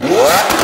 What?